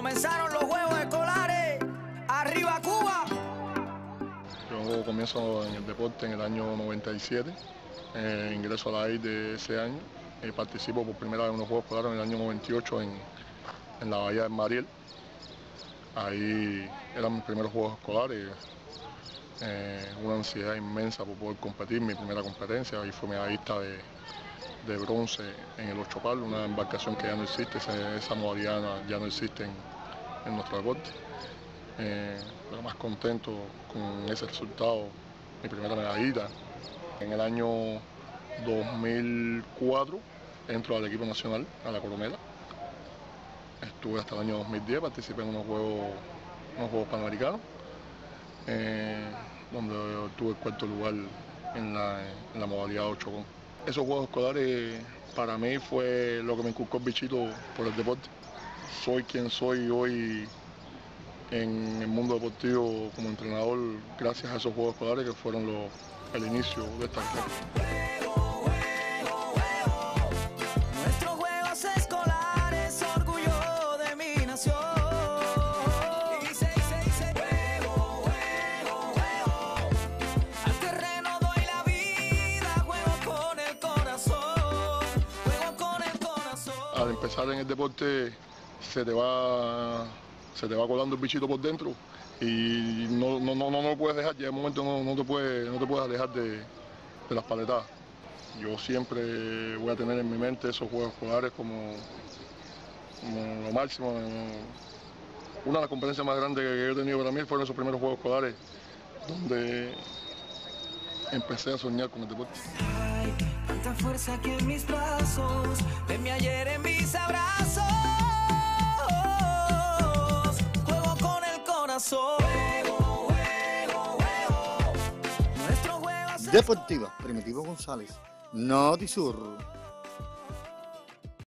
Comenzaron los juegos escolares. Arriba Cuba. Yo comienzo en el deporte en el año 97. Eh, ingreso a la AI de ese año. Eh, participo por primera vez en unos juegos escolares en el año 98 en, en la Bahía de Mariel. Ahí eran mis primeros juegos escolares. Eh, una ansiedad inmensa por poder competir, mi primera competencia. Ahí fue medallista de, de bronce en el ocho palos, una embarcación que ya no existe, esa, esa modalidad ya no existe en, en nuestro deporte. Eh, más contento con ese resultado, mi primera medallita. En el año 2004 entro al equipo nacional, a la Colomela. Estuve hasta el año 2010, participé en unos juegos, unos juegos panamericanos, eh, donde obtuve el cuarto lugar en la, en la modalidad 8 con. Esos juegos escolares para mí fue lo que me inculcó el bichito por el deporte. Soy quien soy hoy en el mundo deportivo como entrenador gracias a esos juegos escolares que fueron los, el inicio de esta carrera. Nuestros juegos escolares, orgullo de mi nación. Dice, dice, dice, juego, juego, juego. Al terreno doy la vida, juego con el corazón. Juego con el corazón. Al empezar en el deporte se te va, se te va colando el bichito por dentro y no, no, no, no, lo puedes dejar, llega un momento no, no te puedes, no te puedes alejar de, de las paletadas. Yo siempre voy a tener en mi mente esos juegos escolares como, lo máximo. Una de las competencias más grandes que he tenido para mí fueron esos primeros juegos escolares donde empecé a soñar con el deporte. Hay tanta fuerza aquí en mis brazos, de ayer en mis abrazos. Deportiva, Primitivo González, Notisur.